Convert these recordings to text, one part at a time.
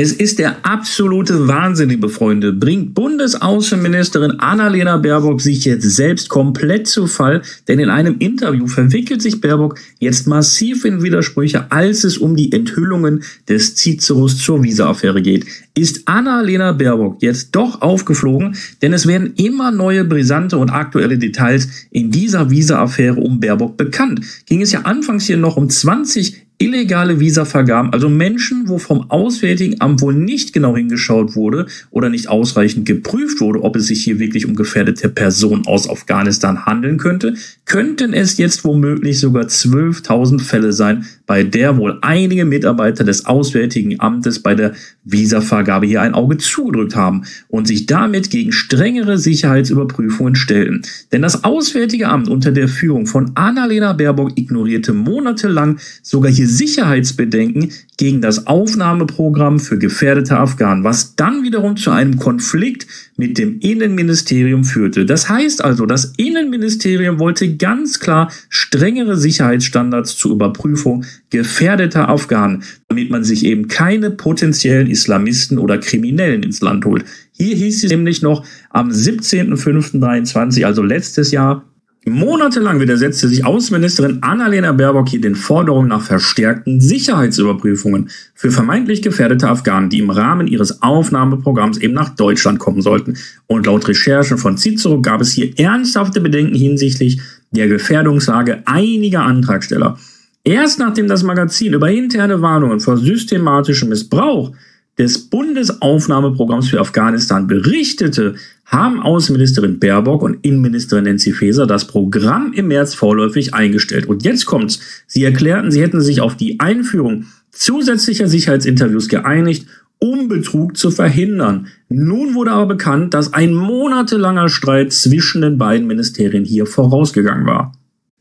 Es ist der absolute Wahnsinn, liebe Freunde. Bringt Bundesaußenministerin Annalena Baerbock sich jetzt selbst komplett zu Fall, denn in einem Interview verwickelt sich Baerbock jetzt massiv in Widersprüche, als es um die Enthüllungen des Ciceros zur Visa-Affäre geht. Ist Annalena Baerbock jetzt doch aufgeflogen, denn es werden immer neue brisante und aktuelle Details in dieser Visa-Affäre um Baerbock bekannt. Ging es ja anfangs hier noch um 20 illegale Visa-Vergaben, also Menschen, wo vom Auswärtigen Amt wohl nicht genau hingeschaut wurde oder nicht ausreichend geprüft wurde, ob es sich hier wirklich um gefährdete Personen aus Afghanistan handeln könnte, könnten es jetzt womöglich sogar 12.000 Fälle sein, bei der wohl einige Mitarbeiter des Auswärtigen Amtes bei der Visa-Vergabe hier ein Auge zugedrückt haben und sich damit gegen strengere Sicherheitsüberprüfungen stellten. Denn das Auswärtige Amt unter der Führung von Annalena Baerbock ignorierte monatelang sogar hier Sicherheitsbedenken gegen das Aufnahmeprogramm für gefährdete Afghanen, was dann wiederum zu einem Konflikt mit dem Innenministerium führte. Das heißt also, das Innenministerium wollte ganz klar strengere Sicherheitsstandards zur Überprüfung gefährdeter Afghanen, damit man sich eben keine potenziellen Islamisten oder Kriminellen ins Land holt. Hier hieß es nämlich noch am 17.05.23, also letztes Jahr, Monatelang widersetzte sich Außenministerin Annalena Baerbock hier den Forderungen nach verstärkten Sicherheitsüberprüfungen für vermeintlich gefährdete Afghanen, die im Rahmen ihres Aufnahmeprogramms eben nach Deutschland kommen sollten. Und laut Recherchen von Cicero gab es hier ernsthafte Bedenken hinsichtlich der Gefährdungslage einiger Antragsteller. Erst nachdem das Magazin über interne Warnungen vor systematischem Missbrauch des Bundesaufnahmeprogramms für Afghanistan berichtete, haben Außenministerin Baerbock und Innenministerin Nancy Faeser das Programm im März vorläufig eingestellt. Und jetzt kommt's. Sie erklärten, sie hätten sich auf die Einführung zusätzlicher Sicherheitsinterviews geeinigt, um Betrug zu verhindern. Nun wurde aber bekannt, dass ein monatelanger Streit zwischen den beiden Ministerien hier vorausgegangen war.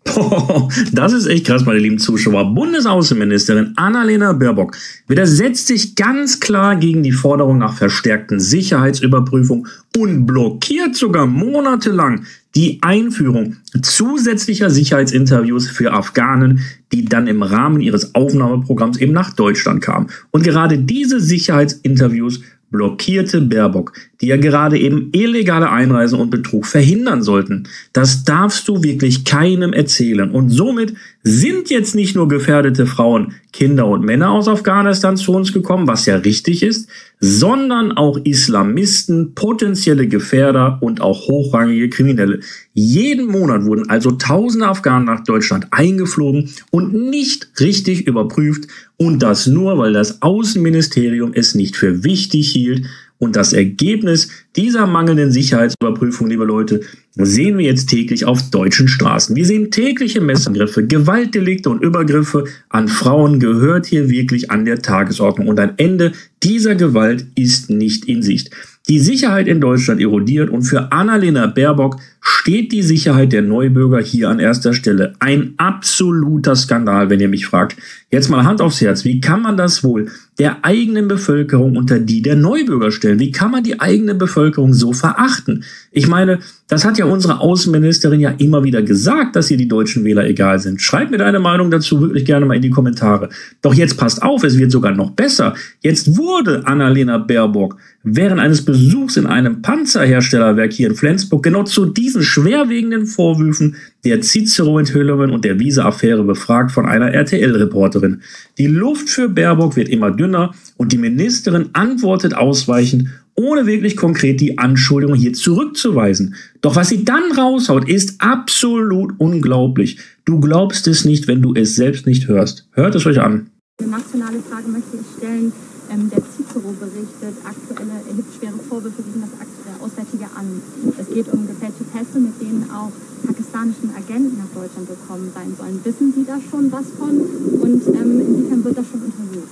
das ist echt krass, meine lieben Zuschauer. Bundesaußenministerin Annalena Baerbock widersetzt sich ganz klar gegen die Forderung nach verstärkten Sicherheitsüberprüfung und blockiert sogar monatelang die Einführung zusätzlicher Sicherheitsinterviews für Afghanen, die dann im Rahmen ihres Aufnahmeprogramms eben nach Deutschland kamen. Und gerade diese Sicherheitsinterviews blockierte Baerbock, die ja gerade eben illegale Einreise und Betrug verhindern sollten. Das darfst du wirklich keinem erzählen. Und somit sind jetzt nicht nur gefährdete Frauen, Kinder und Männer aus Afghanistan zu uns gekommen, was ja richtig ist, sondern auch Islamisten, potenzielle Gefährder und auch hochrangige Kriminelle. Jeden Monat wurden also tausende Afghanen nach Deutschland eingeflogen und nicht richtig überprüft und das nur, weil das Außenministerium es nicht für wichtig hielt, und das Ergebnis dieser mangelnden Sicherheitsüberprüfung, liebe Leute, sehen wir jetzt täglich auf deutschen Straßen. Wir sehen tägliche Messangriffe, Gewaltdelikte und Übergriffe an Frauen gehört hier wirklich an der Tagesordnung. Und ein Ende dieser Gewalt ist nicht in Sicht. Die Sicherheit in Deutschland erodiert und für Annalena Baerbock steht die Sicherheit der Neubürger hier an erster Stelle. Ein absoluter Skandal, wenn ihr mich fragt. Jetzt mal Hand aufs Herz. Wie kann man das wohl der eigenen Bevölkerung unter die der Neubürger stellen? Wie kann man die eigene Bevölkerung so verachten? Ich meine, das hat ja unsere Außenministerin ja immer wieder gesagt, dass ihr die deutschen Wähler egal sind. Schreib mir deine Meinung dazu wirklich gerne mal in die Kommentare. Doch jetzt passt auf, es wird sogar noch besser. Jetzt wurde Annalena Baerbock während eines Besuchs in einem Panzerherstellerwerk hier in Flensburg genau zu diesen schwerwiegenden Vorwürfen der Cicero-Enthüllungen und der Visa-Affäre befragt von einer RTL-Reporterin. Die Luft für Baerbock wird immer dünner und die Ministerin antwortet ausweichend, ohne wirklich konkret die Anschuldigung hier zurückzuweisen. Doch was sie dann raushaut, ist absolut unglaublich. Du glaubst es nicht, wenn du es selbst nicht hörst. Hört es euch an. Eine nationale Frage möchte ich stellen. Ähm, der Cicero berichtet, aktuelle, erhebt schwere Vorwürfe gegen das Auswärtige Amt. Es geht um gefälschte Pässe, mit denen auch pakistanischen Agenten nach Deutschland gekommen sein sollen. Wissen Sie da schon was von und ähm, inwiefern wird das schon untersucht?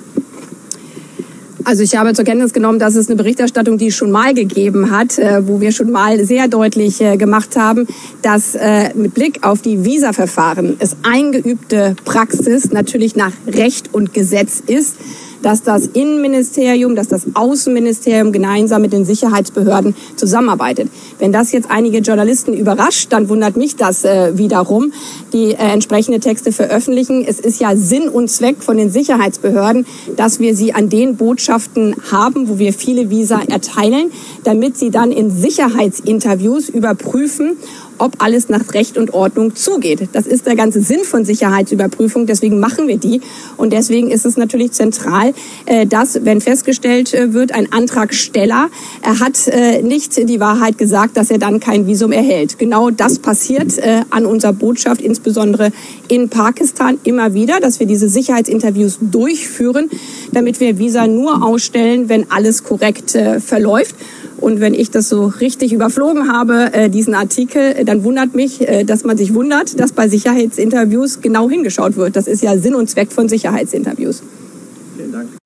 Also ich habe zur Kenntnis genommen, dass es eine Berichterstattung, die es schon mal gegeben hat, äh, wo wir schon mal sehr deutlich äh, gemacht haben, dass äh, mit Blick auf die Visa-Verfahren es eingeübte Praxis natürlich nach Recht und Gesetz ist, dass das Innenministerium, dass das Außenministerium gemeinsam mit den Sicherheitsbehörden zusammenarbeitet. Wenn das jetzt einige Journalisten überrascht, dann wundert mich das äh, wiederum, die äh, entsprechende Texte veröffentlichen. Es ist ja Sinn und Zweck von den Sicherheitsbehörden, dass wir sie an den Botschaften haben, wo wir viele Visa erteilen, damit sie dann in Sicherheitsinterviews überprüfen, ob alles nach Recht und Ordnung zugeht. Das ist der ganze Sinn von Sicherheitsüberprüfung. Deswegen machen wir die. Und deswegen ist es natürlich zentral, äh, dass, wenn festgestellt äh, wird, ein Antragsteller, er hat äh, nicht die Wahrheit gesagt, dass er dann kein Visum erhält. Genau das passiert an unserer Botschaft, insbesondere in Pakistan, immer wieder, dass wir diese Sicherheitsinterviews durchführen, damit wir Visa nur ausstellen, wenn alles korrekt verläuft. Und wenn ich das so richtig überflogen habe, äh, diesen Artikel, dann wundert mich, äh, dass man sich wundert, dass bei Sicherheitsinterviews genau hingeschaut wird. Das ist ja Sinn und Zweck von Sicherheitsinterviews.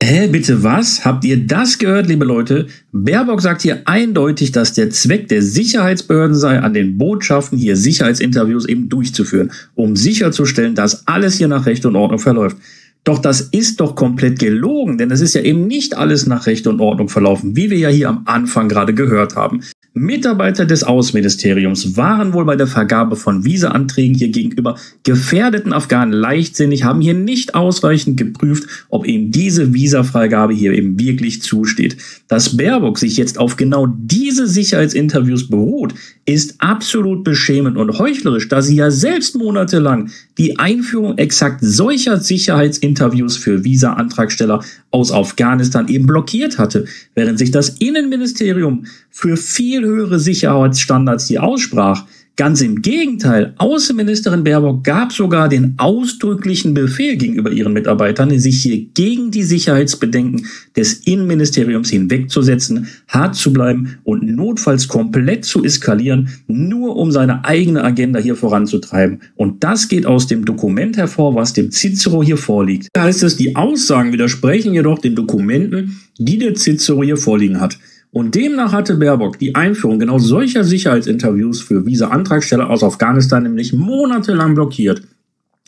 Hä, bitte was? Habt ihr das gehört, liebe Leute? Baerbock sagt hier eindeutig, dass der Zweck der Sicherheitsbehörden sei, an den Botschaften hier Sicherheitsinterviews eben durchzuführen, um sicherzustellen, dass alles hier nach Recht und Ordnung verläuft. Doch das ist doch komplett gelogen, denn es ist ja eben nicht alles nach Recht und Ordnung verlaufen, wie wir ja hier am Anfang gerade gehört haben. Mitarbeiter des Außenministeriums waren wohl bei der Vergabe von Visaanträgen hier gegenüber gefährdeten Afghanen leichtsinnig, haben hier nicht ausreichend geprüft, ob eben diese Visafreigabe hier eben wirklich zusteht. Dass Baerbock sich jetzt auf genau diese Sicherheitsinterviews beruht, ist absolut beschämend und heuchlerisch, da sie ja selbst monatelang die Einführung exakt solcher Sicherheitsinterviews für Visa-Antragsteller aus Afghanistan eben blockiert hatte, während sich das Innenministerium für viel höhere Sicherheitsstandards hier aussprach. Ganz im Gegenteil, Außenministerin Baerbock gab sogar den ausdrücklichen Befehl gegenüber ihren Mitarbeitern, sich hier gegen die Sicherheitsbedenken des Innenministeriums hinwegzusetzen, hart zu bleiben und notfalls komplett zu eskalieren, nur um seine eigene Agenda hier voranzutreiben. Und das geht aus dem Dokument hervor, was dem Cicero hier vorliegt. Da heißt es, die Aussagen widersprechen jedoch den Dokumenten, die der Cicero hier vorliegen hat. Und demnach hatte Baerbock die Einführung genau solcher Sicherheitsinterviews für Visa-Antragsteller aus Afghanistan nämlich monatelang blockiert.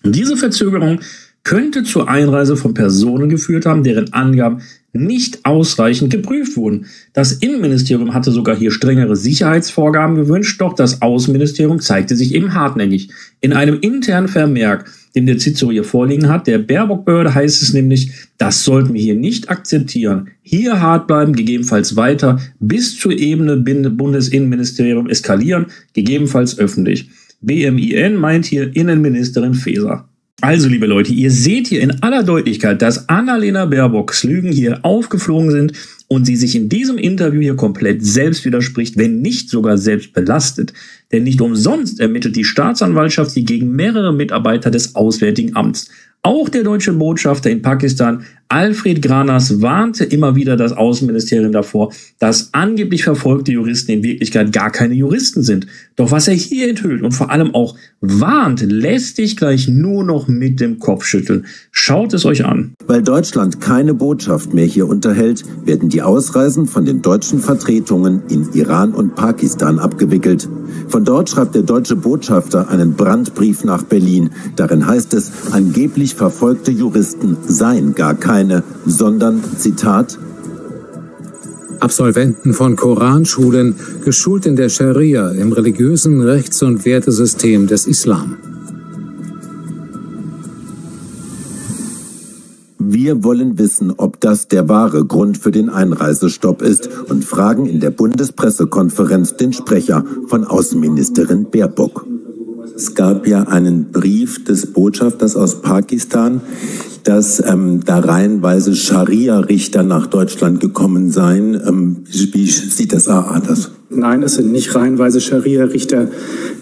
Diese Verzögerung könnte zur Einreise von Personen geführt haben, deren Angaben nicht ausreichend geprüft wurden. Das Innenministerium hatte sogar hier strengere Sicherheitsvorgaben gewünscht, doch das Außenministerium zeigte sich eben hartnäckig. In einem internen Vermerk den der Cicero hier vorliegen hat. Der Baerbock-Behörde heißt es nämlich, das sollten wir hier nicht akzeptieren. Hier hart bleiben, gegebenenfalls weiter bis zur Ebene Bundesinnenministerium eskalieren, gegebenenfalls öffentlich. BMIN meint hier Innenministerin Faeser. Also, liebe Leute, ihr seht hier in aller Deutlichkeit, dass Annalena Baerbocks Lügen hier aufgeflogen sind und sie sich in diesem Interview hier komplett selbst widerspricht, wenn nicht sogar selbst belastet. Denn nicht umsonst ermittelt die Staatsanwaltschaft hier gegen mehrere Mitarbeiter des Auswärtigen Amts. Auch der deutsche Botschafter in Pakistan, Alfred Granas, warnte immer wieder das Außenministerium davor, dass angeblich verfolgte Juristen in Wirklichkeit gar keine Juristen sind. Doch was er hier enthüllt und vor allem auch warnt, lässt dich gleich nur noch mit dem Kopf schütteln. Schaut es euch an. Weil Deutschland keine Botschaft mehr hier unterhält, werden die Ausreisen von den deutschen Vertretungen in Iran und Pakistan abgewickelt. Von dort schreibt der deutsche Botschafter einen Brandbrief nach Berlin. Darin heißt es, angeblich verfolgte Juristen seien gar keine, sondern, Zitat, Absolventen von Koranschulen, geschult in der Scharia, im religiösen Rechts- und Wertesystem des Islam. Wir wollen wissen, ob das der wahre Grund für den Einreisestopp ist und fragen in der Bundespressekonferenz den Sprecher von Außenministerin Baerbock. Es gab ja einen Brief des Botschafters aus Pakistan, dass ähm, da reihenweise Scharia-Richter nach Deutschland gekommen seien. Ähm, wie sieht das AA das? Nein, es sind nicht reihenweise Scharia-Richter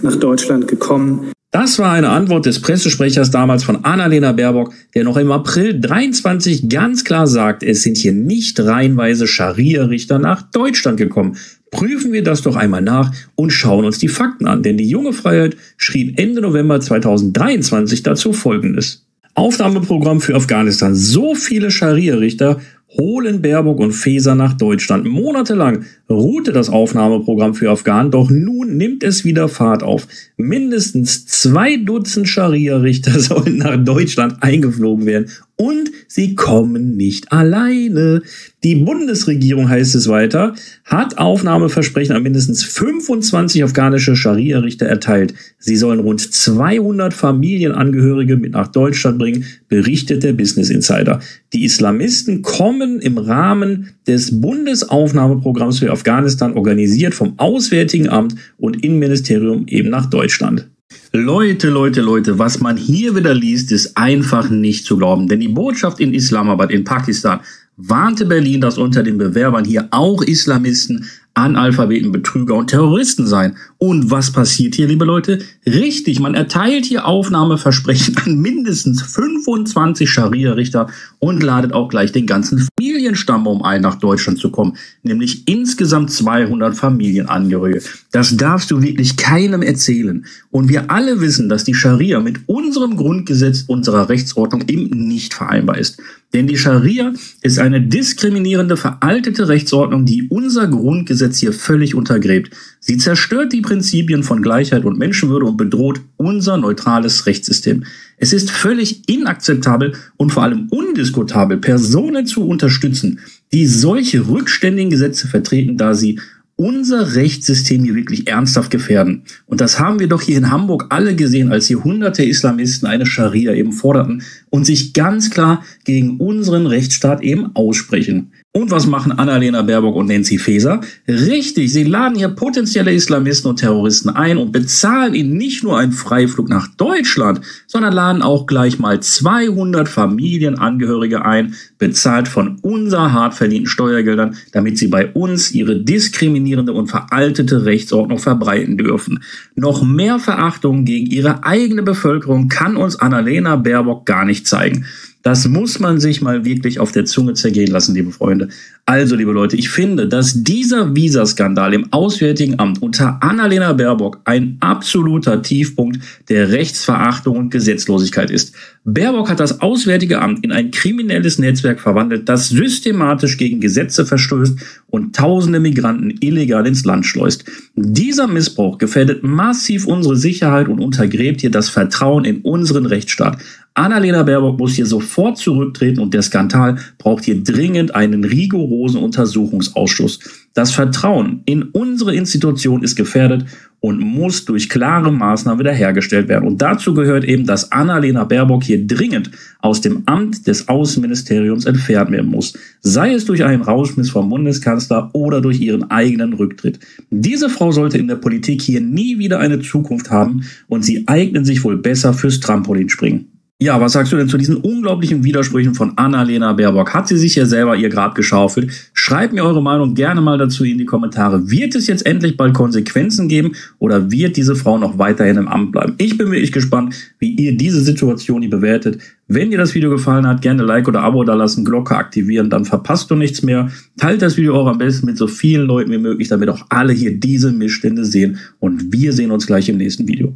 nach Deutschland gekommen. Das war eine Antwort des Pressesprechers damals von Annalena Baerbock, der noch im April 23 ganz klar sagt, es sind hier nicht reihenweise Scharia-Richter nach Deutschland gekommen. Prüfen wir das doch einmal nach und schauen uns die Fakten an, denn die junge Freiheit schrieb Ende November 2023 dazu Folgendes. Aufnahmeprogramm für Afghanistan. So viele Scharia-Richter holen Baerbock und Feser nach Deutschland. Monatelang ruhte das Aufnahmeprogramm für Afghanen, doch nun nimmt es wieder Fahrt auf. Mindestens zwei Dutzend Scharia-Richter sollen nach Deutschland eingeflogen werden, Und sie kommen nicht alleine. Die Bundesregierung, heißt es weiter, hat Aufnahmeversprechen an mindestens 25 afghanische Scharia-Richter erteilt. Sie sollen rund 200 Familienangehörige mit nach Deutschland bringen, berichtet der Business Insider. Die Islamisten kommen im Rahmen des Bundesaufnahmeprogramms für Afghanistan, organisiert vom Auswärtigen Amt und Innenministerium, eben nach Deutschland. Leute, Leute, Leute, was man hier wieder liest, ist einfach nicht zu glauben. Denn die Botschaft in Islamabad in Pakistan warnte Berlin, dass unter den Bewerbern hier auch Islamisten, Analphabeten, Betrüger und Terroristen seien. Und was passiert hier, liebe Leute? Richtig, man erteilt hier Aufnahmeversprechen an mindestens 25 Scharia-Richter und ladet auch gleich den ganzen Familienstammbaum ein, nach Deutschland zu kommen. Nämlich insgesamt 200 Familienangehörige. Das darfst du wirklich keinem erzählen. Und wir alle wissen, dass die Scharia mit unserem Grundgesetz, unserer Rechtsordnung eben nicht vereinbar ist. Denn die Scharia ist eine diskriminierende, veraltete Rechtsordnung, die unser Grundgesetz hier völlig untergräbt. Sie zerstört die Prinzipien von Gleichheit und Menschenwürde und bedroht unser neutrales Rechtssystem. Es ist völlig inakzeptabel und vor allem undiskutabel, Personen zu unterstützen, die solche rückständigen Gesetze vertreten, da sie unser Rechtssystem hier wirklich ernsthaft gefährden. Und das haben wir doch hier in Hamburg alle gesehen, als hier hunderte Islamisten eine Scharia eben forderten und sich ganz klar gegen unseren Rechtsstaat eben aussprechen. Und was machen Annalena Baerbock und Nancy Faeser? Richtig, sie laden hier potenzielle Islamisten und Terroristen ein und bezahlen ihnen nicht nur einen Freiflug nach Deutschland, sondern laden auch gleich mal 200 Familienangehörige ein, bezahlt von unser hart verdienten Steuergeldern, damit sie bei uns ihre diskriminierende und veraltete Rechtsordnung verbreiten dürfen. Noch mehr Verachtung gegen ihre eigene Bevölkerung kann uns Annalena Baerbock gar nicht zeigen. Das muss man sich mal wirklich auf der Zunge zergehen lassen, liebe Freunde. Also, liebe Leute, ich finde, dass dieser Visaskandal im Auswärtigen Amt unter Annalena Baerbock ein absoluter Tiefpunkt der Rechtsverachtung und Gesetzlosigkeit ist. Baerbock hat das Auswärtige Amt in ein kriminelles Netzwerk verwandelt, das systematisch gegen Gesetze verstößt und tausende Migranten illegal ins Land schleust. Dieser Missbrauch gefährdet massiv unsere Sicherheit und untergräbt hier das Vertrauen in unseren Rechtsstaat. Annalena Baerbock muss hier sofort zurücktreten und der Skandal braucht hier dringend einen rigorosen Untersuchungsausschuss. Das Vertrauen in unsere Institution ist gefährdet und muss durch klare Maßnahmen wiederhergestellt werden. Und dazu gehört eben, dass Annalena Baerbock hier dringend aus dem Amt des Außenministeriums entfernt werden muss. Sei es durch einen Rauschmiss vom Bundeskanzler oder durch ihren eigenen Rücktritt. Diese Frau sollte in der Politik hier nie wieder eine Zukunft haben und sie eignen sich wohl besser fürs Trampolinspringen. Ja, was sagst du denn zu diesen unglaublichen Widersprüchen von Annalena Baerbock? Hat sie sich ja selber ihr Grab geschaufelt? Schreibt mir eure Meinung gerne mal dazu in die Kommentare. Wird es jetzt endlich bald Konsequenzen geben oder wird diese Frau noch weiterhin im Amt bleiben? Ich bin wirklich gespannt, wie ihr diese Situation hier bewertet. Wenn dir das Video gefallen hat, gerne Like oder Abo da lassen, Glocke aktivieren, dann verpasst du nichts mehr. Teilt das Video auch am besten mit so vielen Leuten wie möglich, damit auch alle hier diese Missstände sehen. Und wir sehen uns gleich im nächsten Video.